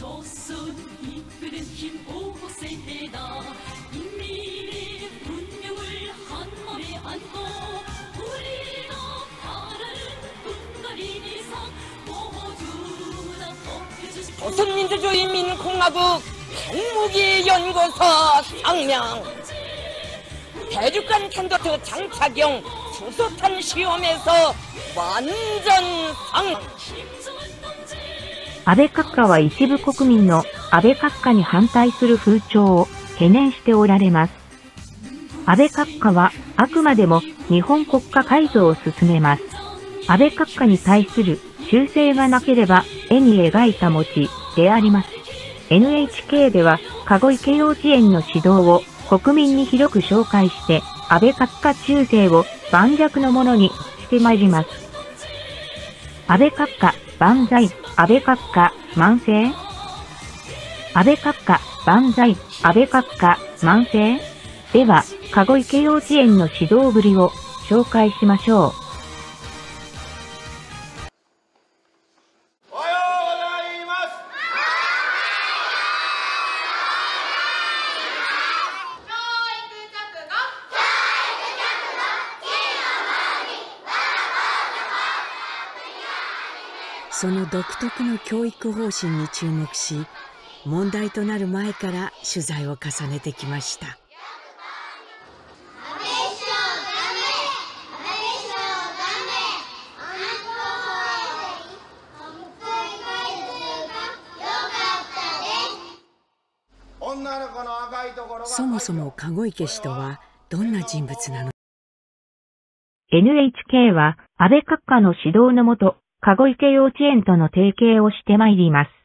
조선 이끄는 힘 5세다 인민의 운명을 한 몸에 안고 우리가 바라는 분갈이 이상 모두 다 덮여주시 조선민주주의 민공화국 핵무기 연구소 상명. 대륙간 탄도트 장착용 수소탄 시험에서 완전 상 安倍閣下は一部国民の安倍閣下に反対する風潮を懸念しておられます。安倍閣下はあくまでも日本国家改造を進めます。安倍閣下に対する修正がなければ絵に描いた餅であります。NHK では、籠池幼稚園の指導を国民に広く紹介して、安倍閣下中世を盤石のものにしてまいります。安倍閣下万歳、安倍閣下万世？安倍閣下万歳、安倍閣下万世？では、籠池幼稚園の指導ぶりを紹介しましょう。その独特の教育方針に注目し問題となる前から取材を重ねてきました。女の子の赤いところがそもそも籠池氏とはどんな人物なの NHK は安倍閣下の指導のもと、籠池幼稚園との提携をしてまいります。